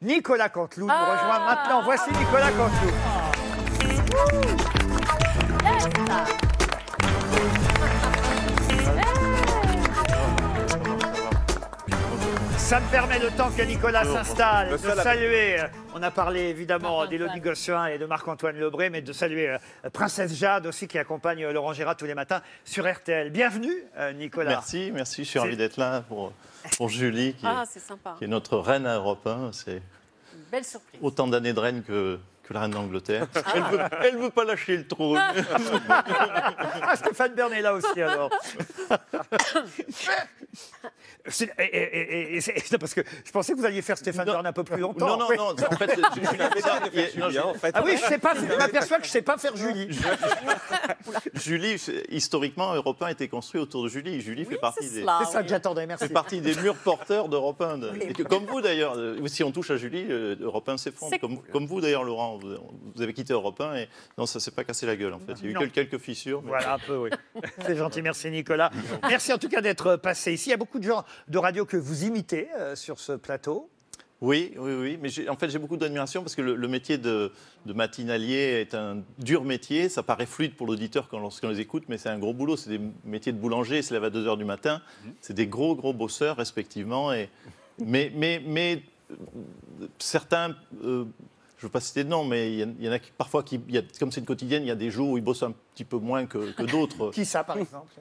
Nicolas Canteloup nous rejoint maintenant. Voici Nicolas Canteloup. Ça me permet, le temps que Nicolas s'installe, de saluer. euh, On a parlé évidemment d'Élodie Gossuin et de Marc-Antoine Lebré, mais de saluer euh, Princesse Jade aussi qui accompagne euh, Laurent Gérard tous les matins sur RTL. Bienvenue, Nicolas. Merci, merci. Je suis ravi d'être là pour, pour Julie, qui, Ah, est, c'est sympa. qui est notre reine à Europe 1. C'est Une belle surprise. autant d'années de reine que, que la reine d'Angleterre. Elle veut, elle veut pas lâcher le trône. Ah, Stéphane Bern est là aussi alors. C'est- et- et- et- et c'est- non, parce que je pensais que vous alliez faire Stéphane Non. Bern un peu plus longtemps. Non, non, Oui. non. En fait, je, il y a- non, Ah oui, je sais pas, je m'aperçois que je sais pas faire Julie. Julie, c'est- historiquement, Europe 1 était construit autour de Julie. Julie fait partie des. C'est ça que j'attendais, merci. fait partie des murs porteurs d'Europe 1. de- et que- comme vous d'ailleurs, euh, si on touche à Julie, euh, Europe 1 s'effondre. C'est Comme, cool. comme vous d'ailleurs, Laurent, vous, vous avez quitté Europe 1 et non, ça s'est pas cassé la gueule en fait. Il y a eu Non. quel- quelques fissures. mais- Voilà, un peu, oui. C'est gentil, merci Nicolas. Merci en tout cas d'être passé ici. Il y a beaucoup de gens de radio que vous imitez euh, sur ce plateau. Oui, oui, oui. Mais en fait, j'ai beaucoup d'admiration parce que le, le métier de, de matinalier est un dur métier. Ça paraît fluide pour l'auditeur quand lorsqu'on les écoute, mais c'est un gros boulot. C'est des métiers de boulanger, ils se lèvent à 2 h du matin. C'est des gros, gros bosseurs, respectivement. Et, mais, mais, mais euh, certains. euh, je ne veux pas citer de nom, mais il y, en- il y en a qui, parfois, qui, il y a- comme c'est une quotidienne, il y a des jours où ils bossent un petit peu moins que, que d'autres. Qui ça, par exemple?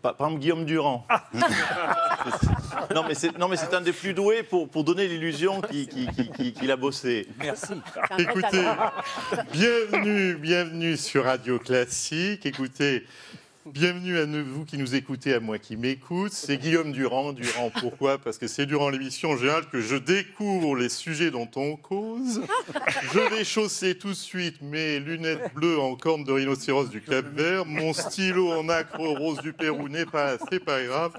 Par, par exemple, Guillaume Durand. non, mais c'est, non, mais c'est un des plus doués pour, pour donner l'illusion qu'il, qu'il- qu'il- qu'il- qu'il a bossé. Merci. Écoutez, bienvenue, bienvenue sur Radio Classique. Écoutez, bienvenue à vous qui nous écoutez, à moi qui m'écoute. C'est Guillaume Durand. Durand, pourquoi? Parce que c'est durant l'émission en général que je découvre les sujets dont on cause. Je vais chausser tout de suite mes lunettes bleues en corne de rhinocéros du Cap Vert. Mon stylo en acre rose du Pérou n'est pas, c'est pas grave.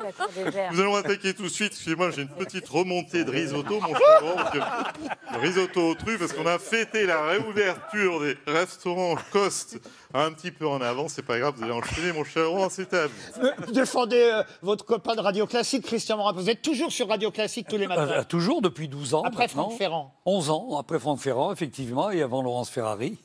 Nous allons attaquer tout de suite. Excusez-moi, j'ai une petite remontée de risotto, mon cher risotto au tru, parce qu'on a fêté la réouverture des restaurants Coste un petit peu en avant. C'est pas grave, vous allez enchaîner, mon cher Laurent, c'est à vous. Euh, Vous défendez euh, votre copain de Radio Classique, Christian Morin. Vous êtes toujours sur Radio Classique tous les Euh, matins. toujours depuis 12 ans. Après maintenant. Franck Ferrand. 11 ans, après Franck Ferrand, effectivement, et avant Laurence Ferrari.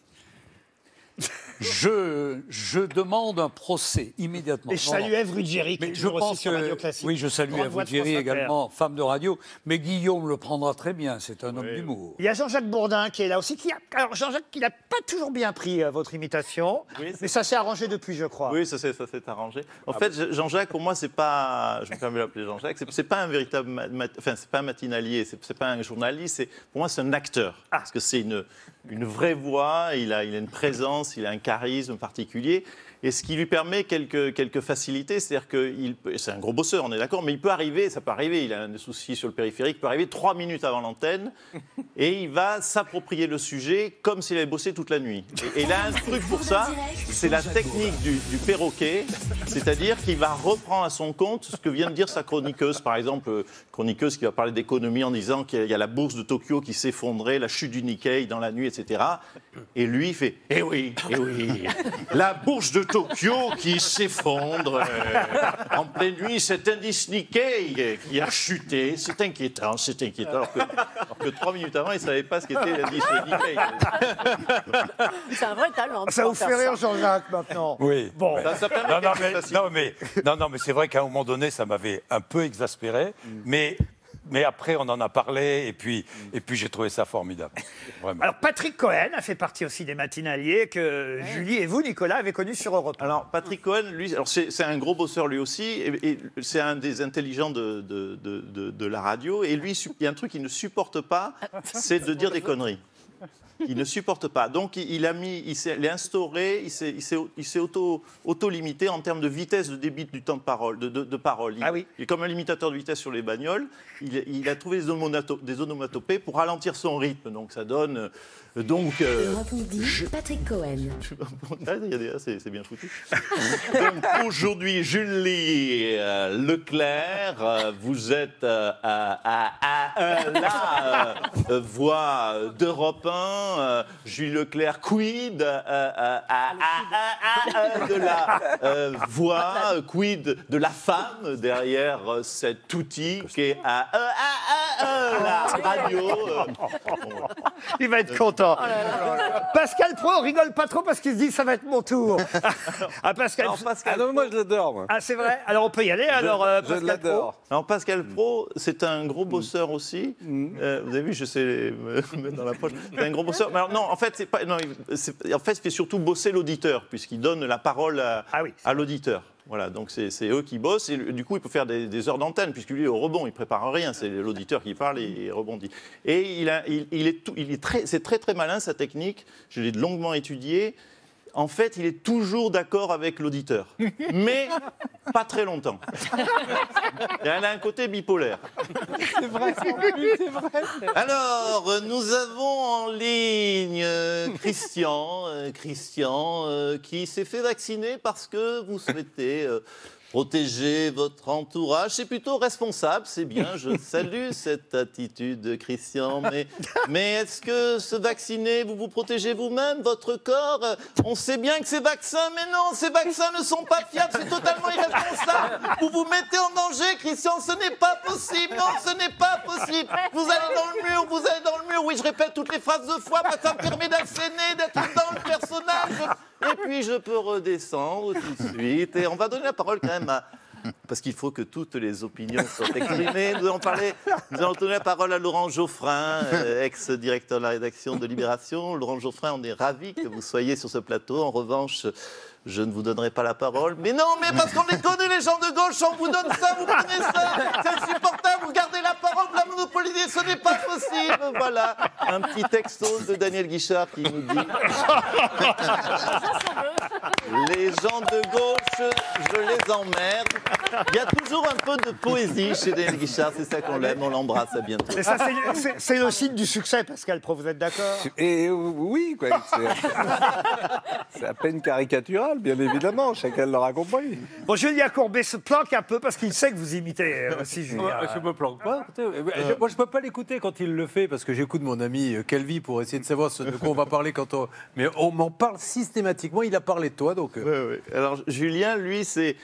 Je, je demande un procès immédiatement. Et je salue. Ève Ruggieri, qui est je toujours aussi pense sur Radio que. Classique. Oui, je salue Ève Ruggieri également, femme de radio. Mais Guillaume le prendra très bien, c'est un homme d'humour. Il y a Jean-Jacques Bourdin qui est là aussi. Qui a... Alors Jean-Jacques, qui n'a pas toujours bien pris euh, votre imitation, Oui, mais ça s'est arrangé depuis, je crois. Oui, ça s'est, ça s'est arrangé. En fait, Je- Jean-Jacques, pour moi, c'est pas. Je me permets de l'appeler Jean-Jacques. C'est, c'est pas un véritable. ma- ma- enfin, c'est pas un matinalier. C'est, c'est pas un journaliste. C'est, pour moi, c'est un acteur. Parce que c'est une, une vraie voix. Il a, il a une présence. Il a un charisme particulier. Et ce qui lui permet quelques, quelques facilités, c'est-à-dire que il peut- c'est un gros bosseur, on est d'accord, mais il peut arriver, ça peut arriver, il a un souci sur le périphérique, il peut arriver trois minutes avant l'antenne, et il va s'approprier le sujet comme s'il avait bossé toute la nuit. Et, et il a un truc pour ça, c'est la technique du, du perroquet, c'est-à-dire qu'il va reprendre à son compte ce que vient de dire sa chroniqueuse, par exemple, euh, chroniqueuse qui va parler d'économie en disant qu'il y a la bourse de Tokyo qui s'effondrait, la chute du Nikkei dans la nuit, etc. Et lui il fait Eh oui, eh oui, la bourse de Tokyo qui s'effondre euh, en pleine nuit, cet indice Nikkei qui a chuté, c'est inquiétant, c'est inquiétant. Alors que, alors que trois minutes avant, il ne savait pas ce qu'était l'indice Nikkei. C'est un vrai talent. Ça vous fait rire, Jean-Jacques, maintenant? Oui. Bon, Ça, ça Non, non, mais, non, mais, non, non, mais c'est vrai qu'à un moment donné, ça m'avait un peu exaspéré. Mais, mais après, on en a parlé, et puis, et puis j'ai trouvé ça formidable. Vraiment. alors Patrick Cohen a fait partie aussi des matinaliers que Julie et vous, Nicolas, avez connus sur Europe. Alors, Patrick Cohen, lui, c'est, un gros bosseur lui aussi, et, et c'est un des intelligents de, de, de- de- de la radio. Et lui, il y a un truc qu'il ne supporte pas, c'est de dire des conneries. Il ne supporte pas. Donc, il, a mis, il s'est instauré, il s'est, il s'est, il s'est auto, auto-limité en termes de vitesse de débit du temps de parole. De, de- de parole. Il, Ah oui. il est comme un limitateur de vitesse sur les bagnoles. Il, il a trouvé des onomatopées pour ralentir son rythme. Donc, ça donne. Donc, euh, Patrick Cohen. ah, ah, c'est bien foutu. Donc aujourd'hui, Julie euh, Leclerc, euh, vous êtes à, à- à, la voix d'Europe 1. euh, Julie Leclerc, quid à- de la euh, voix, quid de la femme derrière cet outil qui est à, euh, à- la radio. euh, Il va être content. Pascal Pro rigole pas trop parce qu'il se dit ça va être mon tour. ah Pascal. alors, Pascal, Ah non, moi je l'adore, moi. Ah c'est vrai. Alors on peut y aller alors euh, Je Pascal Pro. l'adore. alors, Pascal Pro, c'est un gros bosseur aussi. Euh, vous avez vu, je sais me mettre dans la poche. C'est un gros bosseur. Mais alors, non, en fait, c'est pas. Non, il- c'est- en fait, il fait surtout bosser l'auditeur, puisqu'il donne la parole à, Ah oui. à l'auditeur. Voilà, donc c'est eux qui bossent et du coup il peut faire des, heures d'antenne puisque lui au rebond il prépare rien, c'est l'auditeur qui parle et il rebondit. Et il, est, très, c'est très très malin sa technique. Je l'ai longuement étudié. En fait, il est toujours d'accord avec l'auditeur, mais pas très longtemps. Il a un côté bipolaire. Alors, euh, nous avons en ligne euh, Christian, euh, Christian euh, qui s'est fait vacciner parce que vous souhaitez protéger votre entourage. C'est plutôt responsable, c'est bien. Je salue cette attitude de Christian. Mais, mais est-ce que se vacciner, vous vous protégez vous-même, votre corps? On sait bien que ces vaccins, mais non, ces vaccins ne sont pas fiables, c'est totalement. Vous vous mettez en danger, Christian, ce n'est pas possible. Non, ce n'est pas possible. Vous allez dans le mur, vous allez dans le mur. Oui, je répète toutes les phrases deux fois, ça me permet d'asséner, d'être dans le personnage. Et puis je peux redescendre tout de suite. Et on va donner la parole quand même à. Parce qu'il faut que toutes les opinions soient exprimées. Nous allons, parler, nous allons donner la parole à Laurent Geoffrin, euh, ex-directeur de la rédaction de Libération. Laurent Geoffrin, on est ravis que vous soyez sur ce plateau. En revanche, je ne vous donnerai pas la parole. Mais non, mais parce qu'on les connaît, les gens de gauche, on vous donne ça, vous prenez ça. C'est insupportable, vous gardez la parole, vous la monopolisez, ce n'est pas possible. Voilà, un petit texto de Daniel Guichard qui nous dit Les gens de gauche, je les emmerde. Il y a toujours un peu de poésie chez Daniel Guichard, c'est ça qu'on l'aime, on l'embrasse, à bientôt. Mais ça c'est- le signe du succès Pascal Pro. Vous êtes d'accord? Et oui, quoi. C'est à peine caricatural, bien évidemment. Chacun l'aura compris. Bon Julien Courbet se planque un peu parce qu'il sait que vous imitez euh, aussi Julien. Ouais, je me planque pas. Euh, je- Moi, je peux pas l'écouter quand il le fait parce que j'écoute mon ami euh, Calvi pour essayer de savoir ce de quoi on va parler quand on. Mais on m'en parle systématiquement. Il a parlé de toi, donc. euh, ouais. Alors Julien, lui, c'est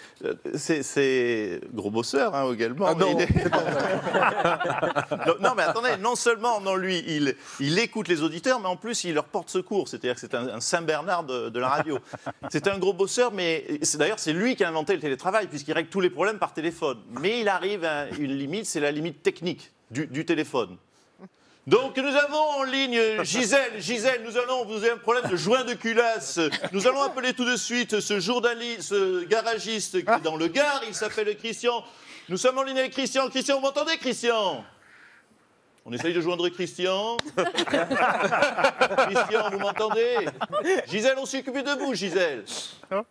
c'est- gros bosseur hein, également. Ah non, est- non, mais attendez, non seulement non, lui, il, il écoute les auditeurs, mais en plus il leur porte secours. C'est-à-dire que c'est un, un Saint Bernard de, de la radio. C'est un gros bosseur, mais c'est d'ailleurs c'est lui qui a inventé le télétravail puisqu'il règle tous les problèmes par téléphone. Mais il arrive à une limite, c'est la limite technique du, du téléphone. Donc nous avons en ligne Gisèle. Gisèle, nous allons, vous avez un problème de joint de culasse. Nous allons appeler tout de suite ce journaliste, ce garagiste qui est dans le Gard. Il s'appelle Christian. Nous sommes en ligne avec Christian. Christian, vous m'entendez, Christian? On essaye de joindre Christian. Christian, vous m'entendez? Gisèle, on s'est occupé de vous, Gisèle.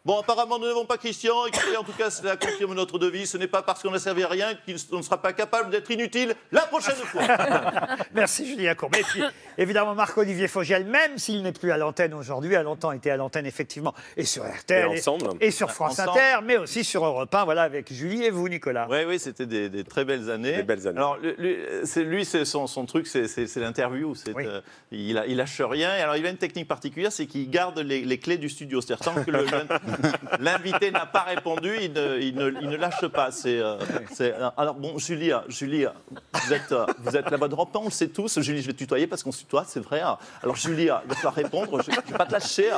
Bon, apparemment, nous n'avons pas Christian. Écoutez, en tout cas, cela confirme notre devis. Ce n'est pas parce qu'on n'a servi à rien qu'on ne sera pas capable d'être inutile la prochaine fois. Merci Julien Courbet. Et puis, évidemment, Marc-Olivier Fogiel, même s'il n'est plus à l'antenne aujourd'hui, a longtemps été à l'antenne, effectivement, et sur RTL, Et ensemble. et, sur France Ensemble. Inter, mais aussi sur Europe 1, voilà, avec Julie et vous, Nicolas. Oui, oui, c'était des, des très belles années. Des belles années. Alors, lui, lui, c'est, c'est son, son truc, c'est, l'interview. Oui. euh, il, a, il lâche rien. Et alors, il a une technique particulière, c'est qu'il garde les, les clés du studio. C'est-à-dire, tant que l'invité n'a pas répondu, il ne, il ne- il ne lâche pas. Euh, c'est- alors, bon, vous, êtes, euh, vous êtes la bonne robe, on le sait tous. Julie, je vais te tutoyer parce qu'on se tutoie, c'est vrai. Alors, Julie, il va falloir répondre. Je ne vais pas te lâcher.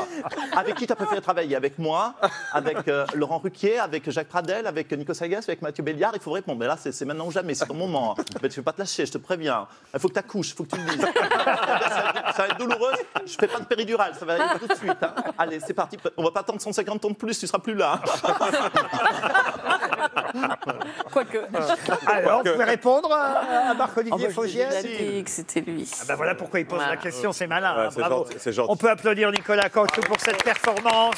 Avec qui tu as préféré travailler? Avec moi Avec euh, Laurent Ruquier Avec Jacques Pradel Avec Nico Sagas Avec Mathieu Béliard? Il faut répondre. Mais là, c'est c'est maintenant ou jamais. C'est ton moment. Mais tu ne vais pas te lâcher, je te préviens. Il faut que tu accouches, il faut que tu le dises. ça, va être douloureux. Je ne fais pas de péridurale. Ça va arriver tout de suite. hein. Allez, c'est parti. On va pas attendre 150 ans de plus. Tu seras plus là. Quoique. Alors, vous pouvez répondre à, à Marc-Olivier Il a Fogiel c'était lui. Ah ben voilà pourquoi il pose Voilà. la question, c'est malin, hein, bravo. gentil, c'est gentil. On peut applaudir Nicolas Cantu pour cette performance.